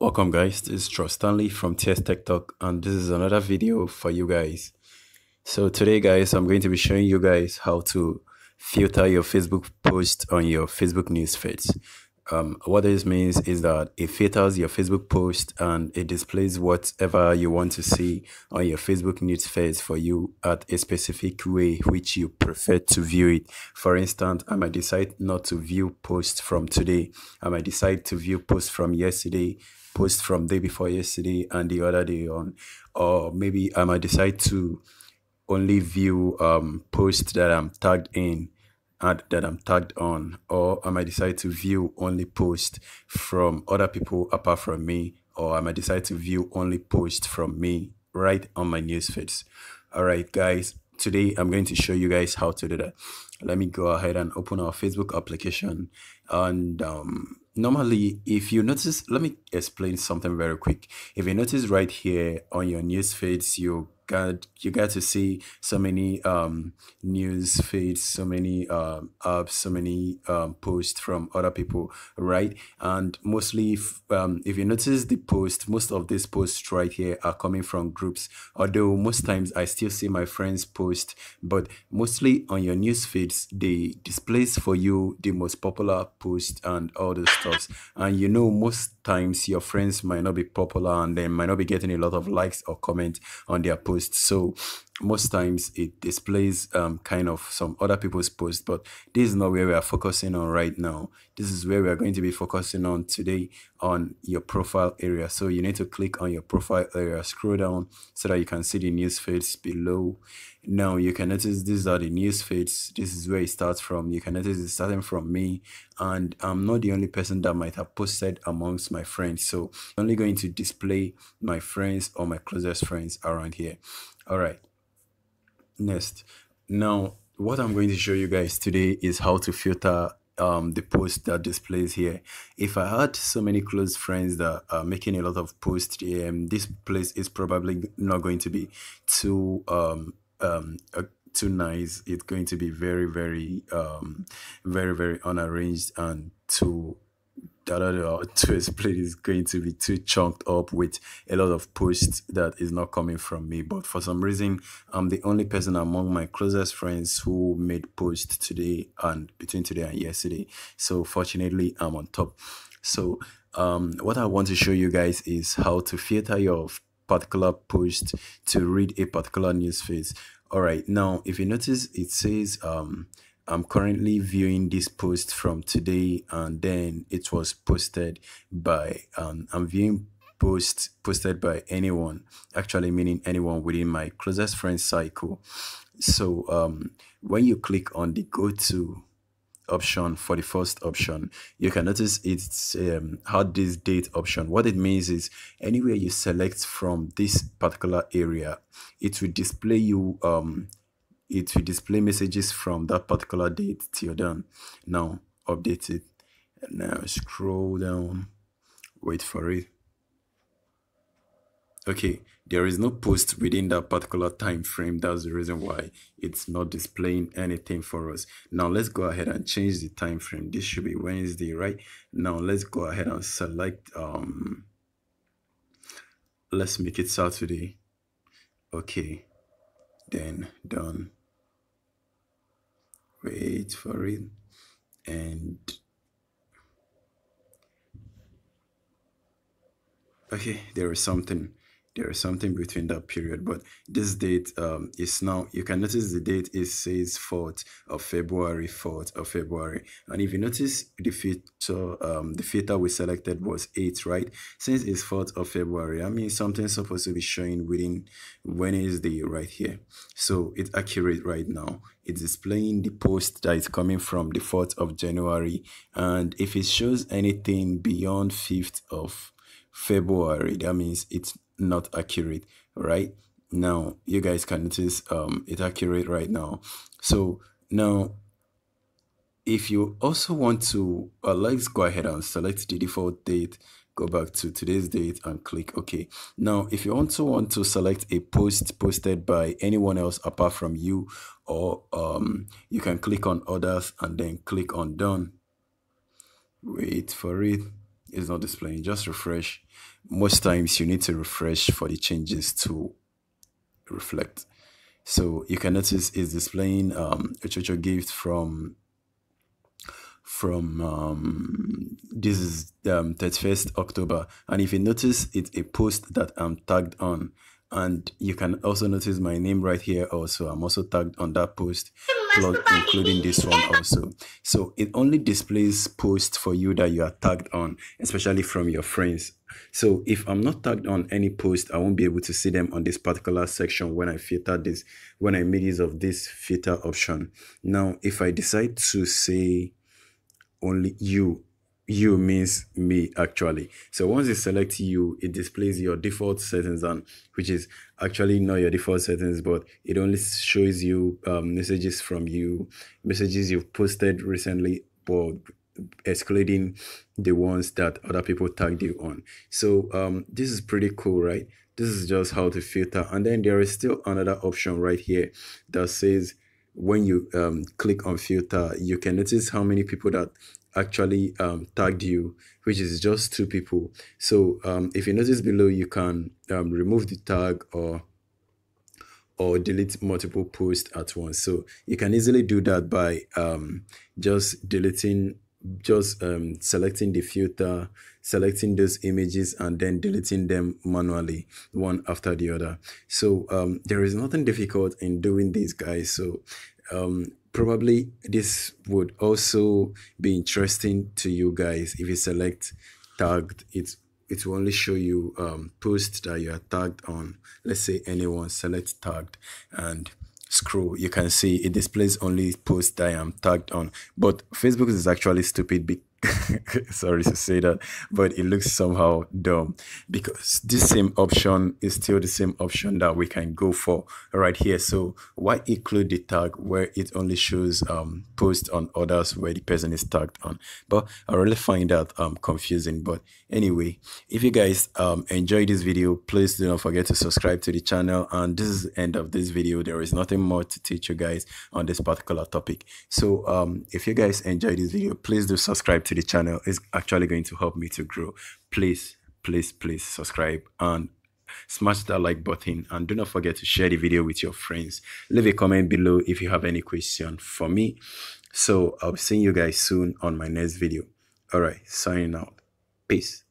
Welcome guys, this is Trust Stanley from TS Tech Talk and this is another video for you guys. So today guys, I'm going to be showing you guys how to filter your Facebook post on your Facebook news feeds. Um, what this means is that it filters your Facebook post and it displays whatever you want to see on your Facebook news feeds for you at a specific way which you prefer to view it. For instance, I might decide not to view posts from today. I might decide to view posts from yesterday, post from day before yesterday and the other day on. Or maybe I might decide to only view um, posts that I'm tagged in ad that I'm tagged on, or I might decide to view only posts from other people apart from me, or I might decide to view only posts from me right on my news feeds. All right, guys, today I'm going to show you guys how to do that. Let me go ahead and open our Facebook application. And um, normally, if you notice, let me explain something very quick. If you notice right here on your news feeds, you got you got to see so many um, news feeds, so many um, apps, so many um, posts from other people, right? And mostly, if, um, if you notice the post, most of these posts right here are coming from groups. Although most times I still see my friends post, but mostly on your news feeds, they displays for you the most popular post and all the stuff. And you know, most times your friends might not be popular and they might not be getting a lot of likes or comment on their post post. So most times it displays um, kind of some other people's posts, but this is not where we are focusing on right now. This is where we are going to be focusing on today on your profile area. So you need to click on your profile area, scroll down so that you can see the news feeds below. Now you can notice these are the news feeds. This is where it starts from. You can notice it's starting from me and I'm not the only person that might have posted amongst my friends. So I'm only going to display my friends or my closest friends around here. All right. Next. Now, what I'm going to show you guys today is how to filter um, the post that displays here. If I had so many close friends that are making a lot of posts, um, this place is probably not going to be too um, um, uh, too nice. It's going to be very, very, um, very, very unarranged and too da, da, da, to explain is going to be too chunked up with a lot of posts that is not coming from me. But for some reason, I'm the only person among my closest friends who made posts today and between today and yesterday. So fortunately, I'm on top. So um, what I want to show you guys is how to filter your particular post to read a particular news feed. All right, now if you notice, it says um, I'm currently viewing this post from today and then it was posted by um, I'm viewing post posted by anyone actually meaning anyone within my closest friend cycle so um, when you click on the go to option for the first option you can notice it's um, had this date option what it means is anywhere you select from this particular area it will display you um, it will display messages from that particular date till done. Now update it. And now scroll down. Wait for it. Okay, there is no post within that particular time frame. That's the reason why it's not displaying anything for us. Now let's go ahead and change the time frame. This should be Wednesday, right? Now let's go ahead and select um let's make it Saturday. Okay, then done wait for it and okay there is something there is something between that period but this date um is now you can notice the date is says 4th of february 4th of february. And if you notice the filter um the filter we selected was 8 right? Since it's 4th of february i mean something's supposed to be showing within wednesday right here. So it's accurate right now. It's displaying the post that is coming from the 4th of january. And if it shows anything beyond 5th of february that means it's not accurate right? Now you guys can notice um it's accurate right now. So now if you also want to uh, let's go ahead and select the default date go back to today's date and click ok. Now if you also want to select a post posted by anyone else apart from you or um you can click on others and then click on done. Wait for it. It's not displaying. Just refresh most times you need to refresh for the changes to reflect so you can notice it's displaying um a Ochocho gift from from um, this is um, 31st October. And if you notice, it's a post that I'm tagged on. And you can also notice my name right here also. I'm also tagged on that post, plus including this one also. So it only displays posts for you that you are tagged on, especially from your friends. So if I'm not tagged on any post, I won't be able to see them on this particular section when I filter this, when I make use of this filter option. Now, if I decide to say only you you means me actually. So once you select you it displays your default settings and which is actually not your default settings but it only shows you um, messages from you messages you've posted recently but excluding the ones that other people tagged you on. So um, this is pretty cool right? This is just how to filter. And then there is still another option right here that says when you um, click on filter, you can notice how many people that actually um, tagged you, which is just two people. So um, if you notice below, you can um, remove the tag or or delete multiple posts at once. So you can easily do that by um, just deleting, just um, selecting the filter, selecting those images and then deleting them manually one after the other. So um, there is nothing difficult in doing this guys. So um, probably this would also be interesting to you guys if you select tagged. It it will only show you um posts that you are tagged on. Let's say anyone select tagged and scroll. You can see it displays only posts that i am tagged on. But facebook is actually stupid sorry to say that but it looks somehow dumb because this same option is still the same option that we can go for right here. So why include the tag where it only shows um post on others where the person is tagged on? But i really find that um confusing. But anyway if you guys um enjoy this video please do not forget to subscribe to the channel. And this is the end of this video. There is nothing more to teach you guys on this particular topic. So um if you guys enjoy this video please do subscribe to the channel is actually going to help me to grow. Please please please subscribe and smash that like button and do not forget to share the video with your friends. Leave a comment below if you have any question for me. So i'll see you guys soon on my next video. All right signing out. Peace